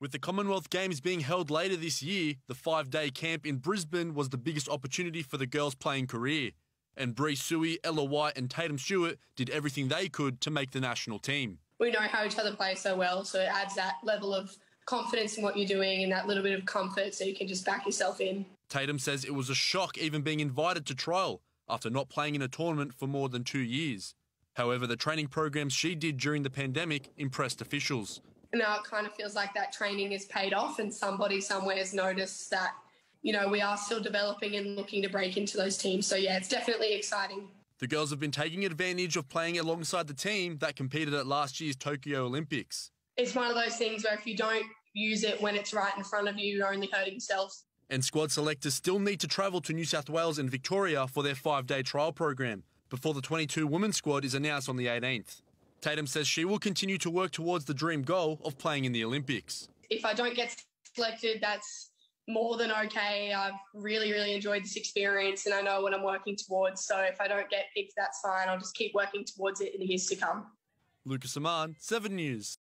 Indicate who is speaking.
Speaker 1: With the Commonwealth Games being held later this year, the five day camp in Brisbane was the biggest opportunity for the girls' playing career. And Bree Suey, Ella White, and Tatum Stewart did everything they could to make the national team.
Speaker 2: We know how each other play so well, so it adds that level of confidence in what you're doing and that little bit of comfort so you can just back yourself in.
Speaker 1: Tatum says it was a shock even being invited to trial after not playing in a tournament for more than two years. However, the training programs she did during the pandemic impressed officials.
Speaker 2: Now it kind of feels like that training is paid off and somebody somewhere has noticed that, you know, we are still developing and looking to break into those teams. So, yeah, it's definitely exciting.
Speaker 1: The girls have been taking advantage of playing alongside the team that competed at last year's Tokyo Olympics.
Speaker 2: It's one of those things where if you don't use it when it's right in front of you, you're only hurting yourself.
Speaker 1: And squad selectors still need to travel to New South Wales and Victoria for their five day trial program before the 22 women's squad is announced on the 18th. Tatum says she will continue to work towards the dream goal of playing in the Olympics.
Speaker 2: If I don't get selected, that's more than okay. I've really, really enjoyed this experience and I know what I'm working towards. So if I don't get picked, that's fine. I'll just keep working towards it in the years to come.
Speaker 1: Lucas Aman, 7 News.